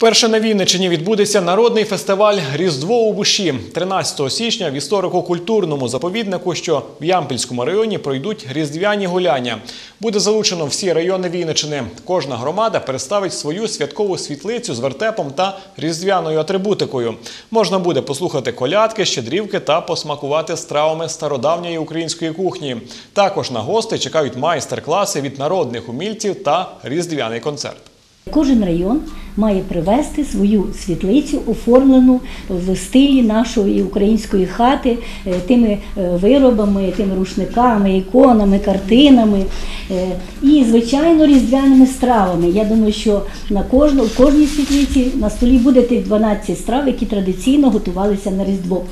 Вперше на Вінниччині відбудеться народний фестиваль Різдво у Буші. 13 січня в історико-культурному заповіднику, що в Ямпільському районі пройдуть різдвяні гуляння. Буде залучено всі райони Вінниччини. Кожна громада представить свою святкову світлицю з вертепом та різдвяною атрибутикою. Можна буде послухати колядки, щедрівки та посмакувати стравами стародавньої української кухні. Також на гостей чекають майстер-класи від народних умільців та різдвяний концерт. Кожен район має привезти свою світлицю, оформлену в стилі нашої української хати, е, тими е, виробами, тими рушниками, іконами, картинами е, і, звичайно, різдвяними стравами. Я думаю, що на кожну, в кожній світлиці на столі буде тих 12 страв, які традиційно готувалися на Різдво.